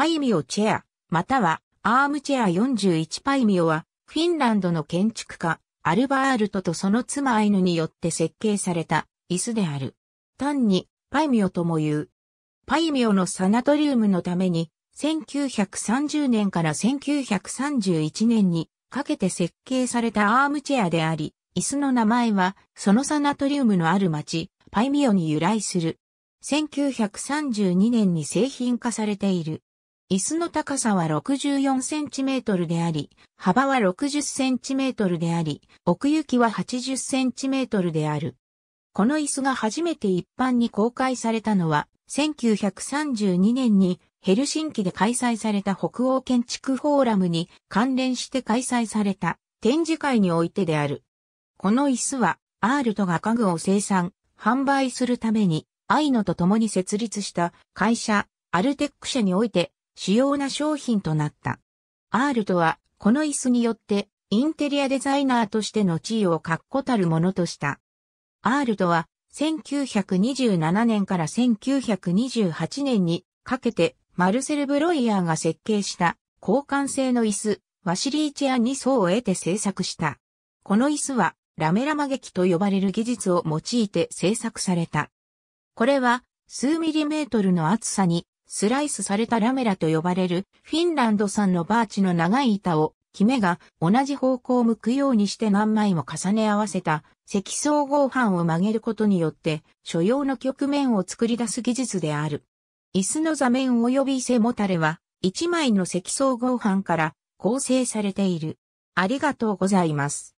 パイミオチェア、またはアームチェア41パイミオは、フィンランドの建築家、アルバールトとその妻アイヌによって設計された椅子である。単に、パイミオとも言う。パイミオのサナトリウムのために、1930年から1931年にかけて設計されたアームチェアであり、椅子の名前は、そのサナトリウムのある町、パイミオに由来する。1932年に製品化されている。椅子の高さは64センチメートルであり、幅は60センチメートルであり、奥行きは80センチメートルである。この椅子が初めて一般に公開されたのは、1932年にヘルシンキで開催された北欧建築フォーラムに関連して開催された展示会においてである。この椅子は、アールトが家具を生産、販売するために、アイノと共に設立した会社、アルテック社において主要な商品となった。アールトは、この椅子によって、インテリアデザイナーとしての地位を確固たるものとした。アールトは、1927年から1928年にかけて、マルセル・ブロイヤーが設計した交換性の椅子、ワシリーチェア2層を得て製作した。この椅子は、ラメラマ劇と呼ばれる技術を用いて製作された。これは、数ミリメートルの厚さにスライスされたラメラと呼ばれるフィンランド産のバーチの長い板を、キメが同じ方向を向くようにして何枚も重ね合わせた積層合板を曲げることによって所要の曲面を作り出す技術である。椅子の座面及び背もたれは1枚の積層合板から構成されている。ありがとうございます。